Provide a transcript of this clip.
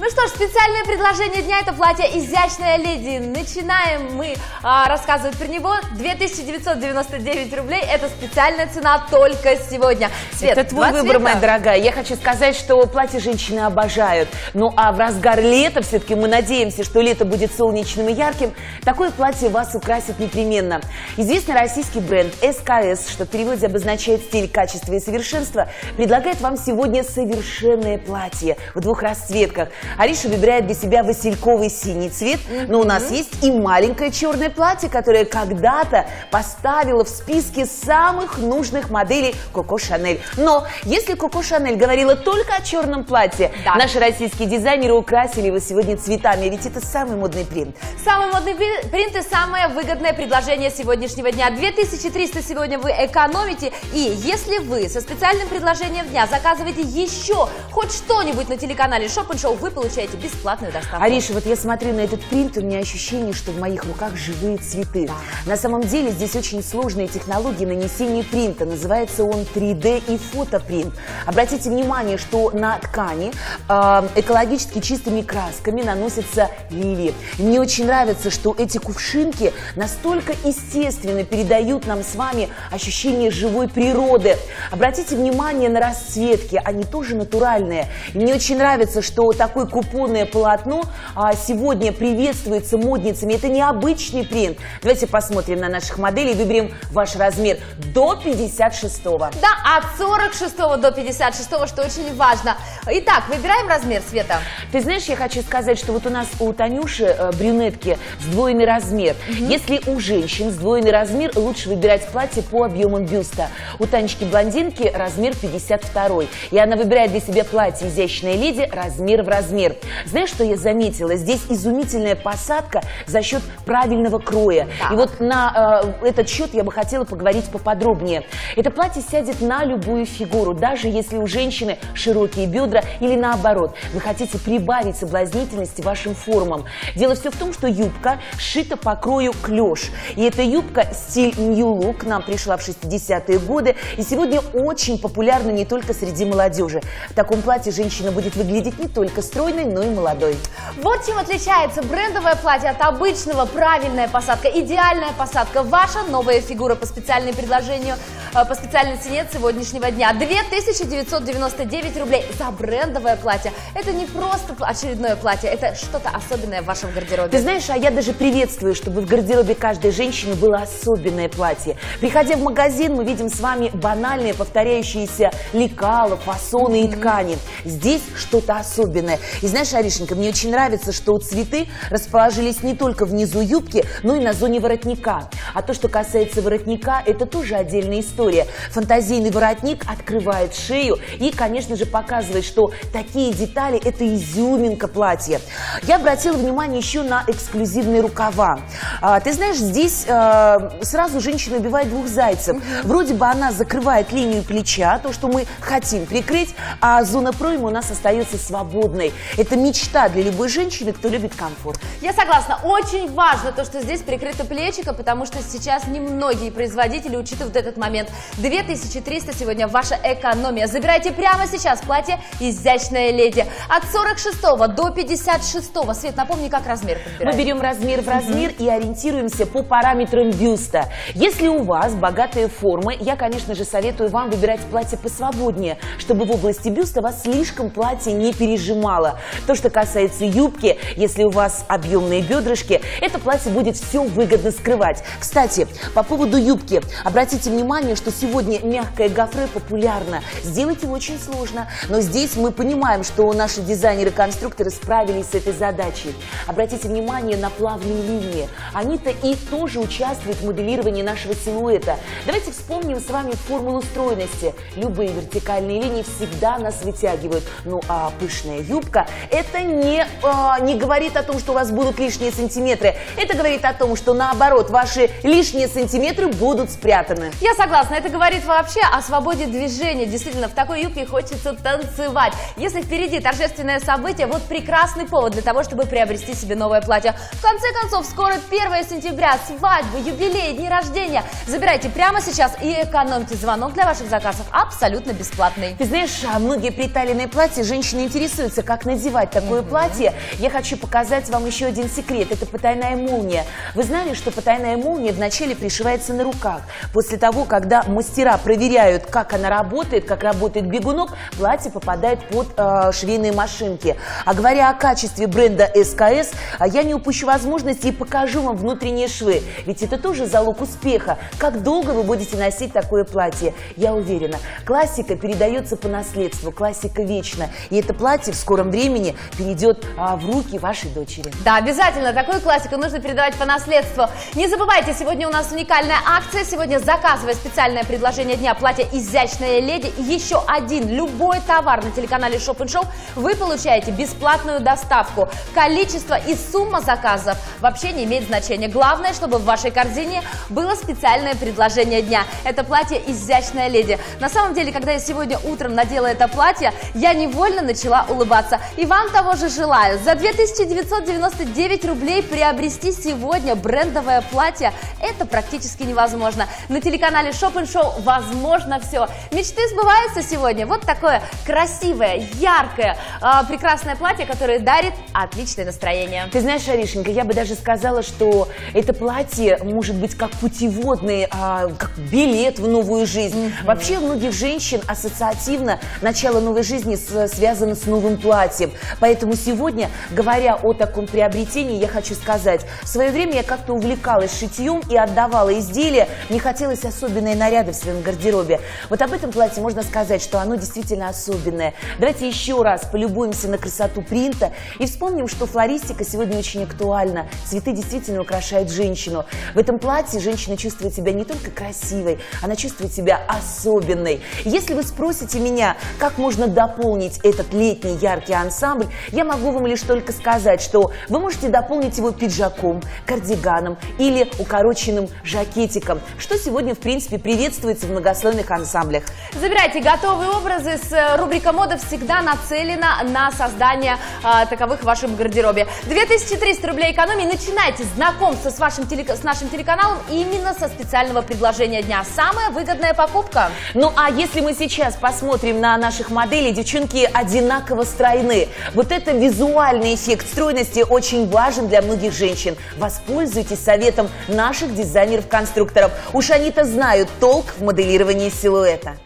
Ну что ж, специальное предложение дня – это платье «Изящная леди». Начинаем мы а, рассказывать про него. 2999 рублей – это специальная цена только сегодня. Свет, это твой выбор, цвета. моя дорогая. Я хочу сказать, что платье женщины обожают. Ну а в разгар лета, все-таки мы надеемся, что лето будет солнечным и ярким, такое платье вас украсит непременно. Известный российский бренд СКС, что в переводе обозначает стиль, качество и совершенство, предлагает вам сегодня совершенное платье в двух расцветках – Ариша выбирает для себя васильковый синий цвет, но у нас есть и маленькое черное платье, которое когда-то поставила в списке самых нужных моделей Коко Шанель. Но если Коко Шанель говорила только о черном платье, да. наши российские дизайнеры украсили его сегодня цветами, ведь это самый модный принт. Самый модный принт и самое выгодное предложение сегодняшнего дня. 2300 сегодня вы экономите, и если вы со специальным предложением дня заказываете еще хоть что-нибудь на телеканале Shop Show, вы получаете бесплатную доставку. Ариша, вот я смотрю на этот принт, у меня ощущение, что в моих руках живые цветы. Да. На самом деле здесь очень сложная технология нанесения принта. Называется он 3D и фотопринт. Обратите внимание, что на ткани э, экологически чистыми красками наносятся лилии. И мне очень нравится, что эти кувшинки настолько естественно передают нам с вами ощущение живой природы. Обратите внимание на расцветки, они тоже натуральные. И мне очень нравится, что такой купонное полотно а, сегодня приветствуется модницами. Это необычный принт. Давайте посмотрим на наших моделей, выберем ваш размер до 56 -го. Да, от 46 до 56, что очень важно. Итак, выбираем размер, Света. Ты знаешь, я хочу сказать, что вот у нас у Танюши э, брюнетки сдвоенный размер. Угу. Если у женщин сдвоенный размер, лучше выбирать платье по объемам бюста. У Танечки блондинки размер 52. И она выбирает для себя платье изящная леди размер в размер размер. Знаешь, что я заметила? Здесь изумительная посадка за счет правильного кроя. Так. И вот на э, этот счет я бы хотела поговорить поподробнее. Это платье сядет на любую фигуру, даже если у женщины широкие бедра или наоборот. Вы хотите прибавить соблазнительности вашим формам. Дело все в том, что юбка сшита по крою клеш. И эта юбка стиль New Look к нам пришла в 60-е годы. И сегодня очень популярна не только среди молодежи. В таком платье женщина будет выглядеть не только стройно, стройный, но и молодой. Вот чем отличается брендовое платье от обычного. Правильная посадка, идеальная посадка. Ваша новая фигура по специальному предложению, э, по специальной цене сегодняшнего дня. 2999 рублей за брендовое платье. Это не просто очередное платье, это что-то особенное в вашем гардеробе. Ты знаешь, а я даже приветствую, чтобы в гардеробе каждой женщины было особенное платье. Приходя в магазин, мы видим с вами банальные повторяющиеся лекала, фасоны mm -hmm. и ткани. Здесь что-то особенное. И знаешь, Аришенька, мне очень нравится, что цветы расположились не только внизу юбки, но и на зоне воротника. А то, что касается воротника, это тоже отдельная история. Фантазийный воротник открывает шею и, конечно же, показывает, что такие детали – это изюминка платья. Я обратила внимание еще на эксклюзивные рукава. А, ты знаешь, здесь а, сразу женщина убивает двух зайцев. Вроде бы она закрывает линию плеча, то, что мы хотим прикрыть, а зона проймы у нас остается свободной. Это мечта для любой женщины, кто любит комфорт. Я согласна. Очень важно то, что здесь прикрыто плечико, потому что сейчас немногие производители учитывают этот момент. 2300 сегодня ваша экономия. Забирайте прямо сейчас платье «Изящная леди». От 46 до 56. Свет, напомни, как размер подбирать. Мы берем размер в размер и ориентируемся по параметрам бюста. Если у вас богатые формы, я, конечно же, советую вам выбирать платье посвободнее, чтобы в области бюста вас слишком платье не пережимало. То, что касается юбки, если у вас объемные бедрышки, это платье будет все выгодно скрывать. Кстати, по поводу юбки. Обратите внимание, что сегодня мягкое гофре популярно. Сделать его очень сложно. Но здесь мы понимаем, что наши дизайнеры-конструкторы справились с этой задачей. Обратите внимание на плавные линии. Они-то и тоже участвуют в моделировании нашего силуэта. Давайте вспомним с вами формулу стройности. Любые вертикальные линии всегда нас вытягивают. Ну а пышная юбка это не, э, не говорит о том, что у вас будут лишние сантиметры. Это говорит о том, что наоборот, ваши лишние сантиметры будут спрятаны. Я согласна. Это говорит вообще о свободе движения. Действительно, в такой юбке хочется танцевать. Если впереди торжественное событие, вот прекрасный повод для того, чтобы приобрести себе новое платье. В конце концов, скоро 1 сентября, свадьбы, юбилей, дни рождения. Забирайте прямо сейчас и экономьте. Звонок для ваших заказов абсолютно бесплатный. Ты знаешь, а многие приталенные платья, женщины интересуются, как надевать такое платье. Я хочу показать вам еще один секрет. Это потайная молния. Вы знали, что потайная молния вначале пришивается на руках. После того, когда мастера проверяют, как она работает, как работает бегунок, платье попадает под э, швейные машинки. А говоря о качестве бренда СКС, а я не упущу возможности и покажу вам внутренние швы. Ведь это тоже залог успеха. Как долго вы будете носить такое платье? Я уверена, классика передается по наследству, классика вечна. И это платье в скором времени перейдет а, в руки вашей дочери. Да, обязательно. Такую классику нужно передавать по наследству. Не забывайте, сегодня у нас уникальная акция. Сегодня заказывая специальное предложение дня платье «Изящная леди» и еще один любой товар на телеканале Shop Show вы получаете бесплатную доставку. Количество и сумма заказов вообще не имеет значения. Главное, чтобы в вашей корзине было специальное предложение дня. Это платье «Изящная леди». На самом деле, когда я сегодня утром надела это платье, я невольно начала улыбаться. И вам того же желаю. За 2999 рублей приобрести сегодня брендовое платье – это практически невозможно. На телеканале Shop Show возможно все. Мечты сбываются сегодня. Вот такое красивое, яркое, э, прекрасное платье, которое дарит отличное настроение. Ты знаешь, Аришенька, я бы даже сказала, что это платье может быть как путеводный, а, как билет в новую жизнь. Mm-hmm. Вообще у многих женщин ассоциативно начало новой жизни связано с новым платьем. Поэтому сегодня, говоря о таком приобретении, я хочу сказать, в свое время я как-то увлекалась шитьем и отдавала изделия. Мне хотелось особенные наряды в своем гардеробе. Вот об этом платье можно сказать, что оно действительно особенное. Давайте еще раз полюбуемся на красоту принта и вспомним, что флористика сегодня очень актуальна. Цветы действительно украшают женщину. В этом платье женщина чувствует себя не только красивой, она чувствует себя особенной. Если вы спросите меня, как можно дополнить этот летний яркий ансамбль, я могу вам лишь только сказать, что вы можете дополнить его пиджаком, кардиганом или укороченным жакетиком, что сегодня, в принципе, приветствуется в многослойных ансамблях. Забирайте готовые образы. С э, рубрика «Мода» всегда нацелена на создание э, таковых в вашем гардеробе. 2300 рублей экономии. Начинайте знакомство с, вашим телек... с нашим телеканалом именно со специального предложения дня. Самая выгодная покупка. Ну а если мы сейчас посмотрим на наших моделей, девчонки одинаково стройны. Вот это визуальный эффект стройности очень важен для многих женщин. Воспользуйтесь советом наших дизайнеров-конструкторов. Уж они-то знают толк в моделировании силуэта.